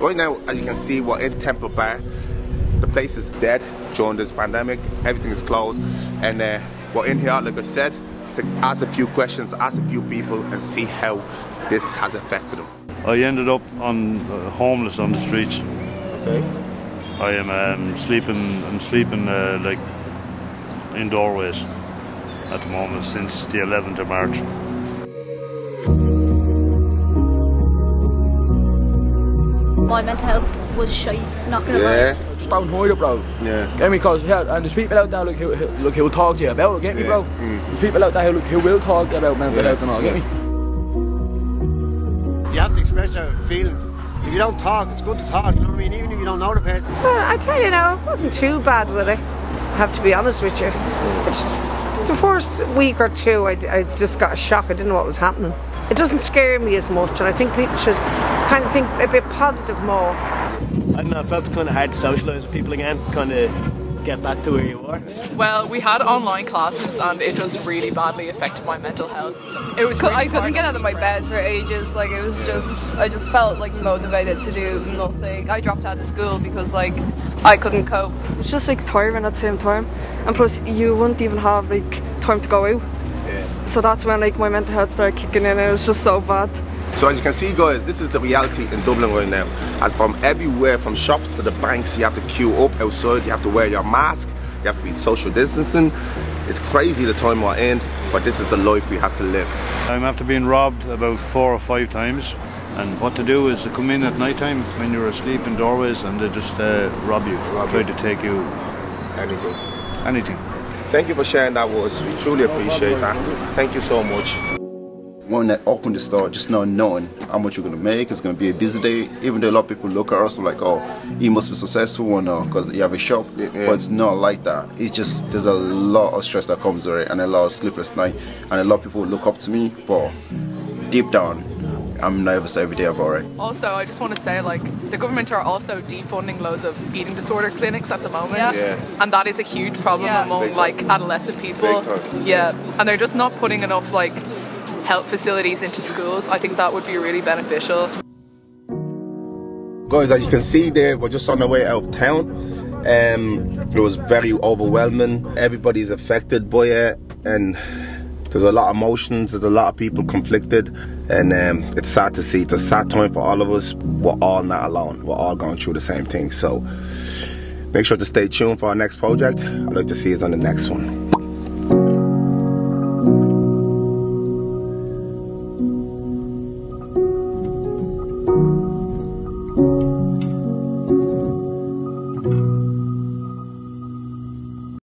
right now, as you can see, we're in Temple Bar. The place is dead during this pandemic. Everything is closed, and uh, we're in here, like I said, to ask a few questions, ask a few people, and see how this has affected them. I ended up on uh, homeless on the streets. Okay. I am um, sleeping. I'm sleeping uh, like in doorways at the moment since the 11th of March. My mental health was shite, not gonna Yeah. lie. Just don't hide it, bro. Yeah. Get me? Cause yeah, and there's people out there look who, who look who will talk to you about it. Get me, Yeah. bro? There's people out there who look who will talk to you about mental Yeah. health and all. Get me? You have to express your feelings. If you don't talk, it's good to talk. You know what I mean? Even if you don't know the person. Uh, I tell you now, it wasn't too bad with it. I have to be honest with you. It's just the first week or two, I, I just got a shock. I didn't know what was happening. It doesn't scare me as much, and I think people should kind of think a bit positive more. I don't know, I felt kind of hard to socialise with people again, kind of get back to where you were. Well, we had online classes and it just really badly affected my mental health. It was really I couldn't get out of my see bed for ages. Like it was just, I just felt like motivated to do nothing. I dropped out of school because like I couldn't cope. It's just like tiring at the same time, and plus you wouldn't even have like time to go out. So that's when like my mental health started kicking in, and it was just so bad. So as you can see, guys, this is the reality in Dublin right now. As from everywhere, from shops to the banks, you have to queue up outside. You have to wear your mask. You have to be social distancing. It's crazy the time we're in, but this is the life we have to live. I'm after being robbed about four or five times. And what to do is to come in at night time when you're asleep in doorways and they just uh, rob you, try to take you Anything. anything. Thank you for sharing that with us. We truly appreciate that. Thank you so much. When I open the store, just not knowing how much you're gonna make, it's gonna be a busy day. Even though a lot of people look at us like, oh, you must be successful or no, because you have a shop. But it's not like that. It's just there's a lot of stress that comes with it, and a lot of sleepless night, and a lot of people look up to me. But deep down, I'm nervous every day about it. Also, I just want to say, like, the government are also defunding loads of eating disorder clinics at the moment, Yeah. Yeah. and that is a huge problem Yeah. among like adolescent people. Yeah, and they're just not putting enough like health facilities into schools. I think that would be really beneficial. Guys, as you can see there, we're just on the way out of town. Um, it was very overwhelming. Everybody's affected by it, and there's a lot of emotions. There's a lot of people conflicted, and um, it's sad to see. It's a sad time for all of us. We're all not alone. We're all going through the same thing. So make sure to stay tuned for our next project. I'd like to see us on the next one.